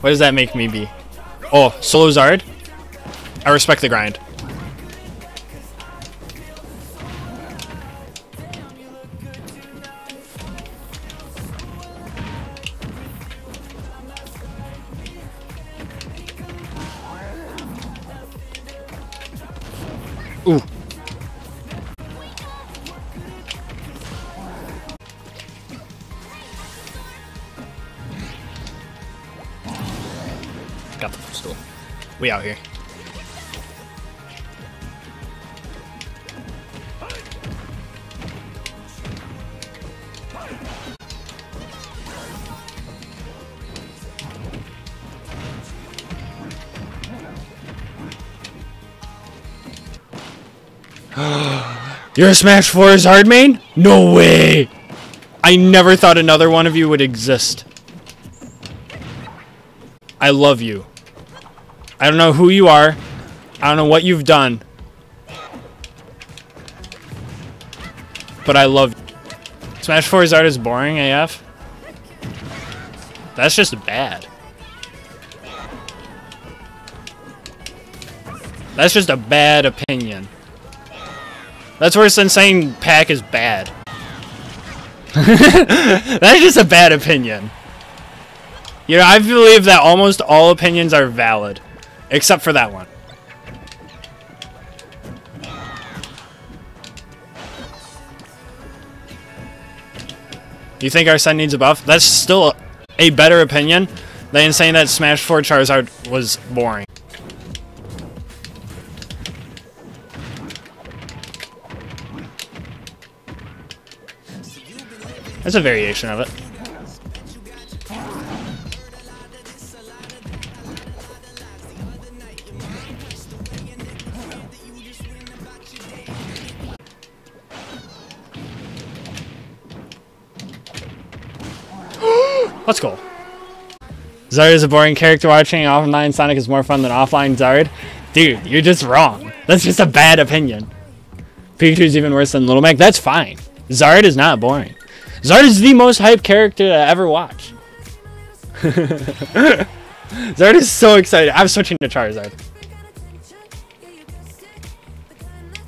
What does that make me be? Oh, solo Zard? I respect the grind. We out here. You're a Smash 4 Zard main? No way! I never thought another one of you would exist. I love you. I don't know who you are. I don't know what you've done. But I love you. Smash 4's art is boring AF. That's just bad. That's just a bad opinion. That's worse than saying pack is bad. That's just a bad opinion. You know, I believe that almost all opinions are valid. Except for that one. You think our son needs a buff? That's still a better opinion than saying that Smash 4 Charizard was boring. That's a variation of it. Let's go. Zard is a boring character watching. Offline Sonic is more fun than offline Zard. Dude, you're just wrong. That's just a bad opinion. Pikachu's even worse than Little Mac. That's fine. Zard is not boring. Zard is the most hyped character to ever watch. Zard is so excited. I'm switching to Charizard.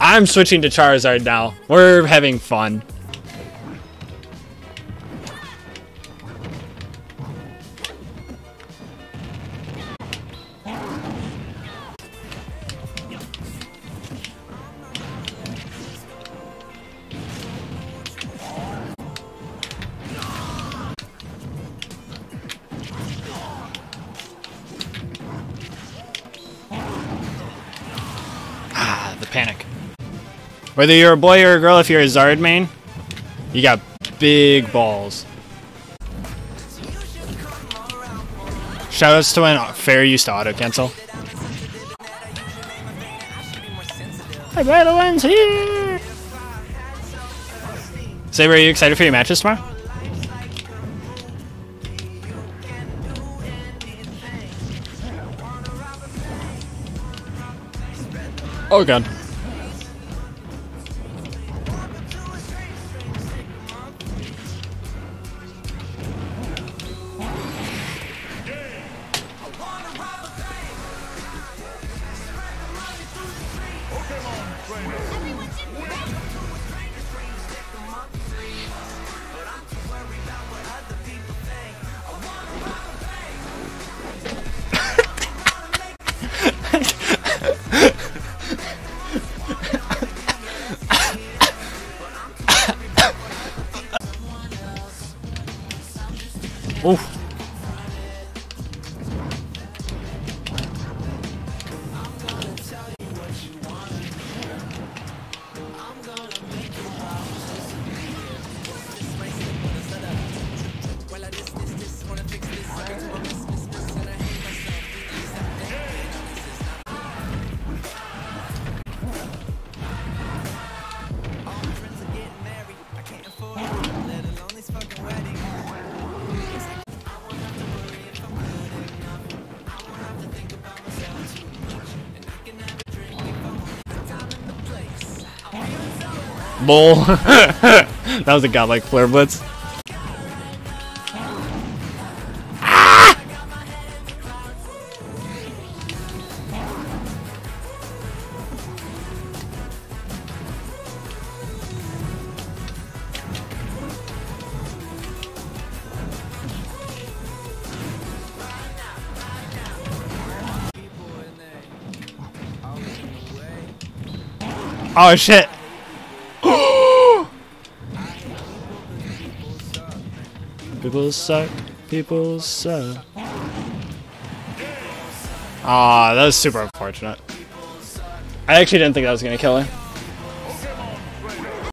I'm switching to Charizard now. We're having fun. Whether you're a boy or a girl, if you're a Zard main, you got big balls. Shoutouts to when Fair used to auto cancel. My battle ends here! Saber, are you excited for your matches tomorrow? Oh god. 오우 Bowl. that was a godlike flare blitz. Ah! Oh shit! People suck. People suck. Ah, that was super unfortunate. I actually didn't think that was gonna kill her.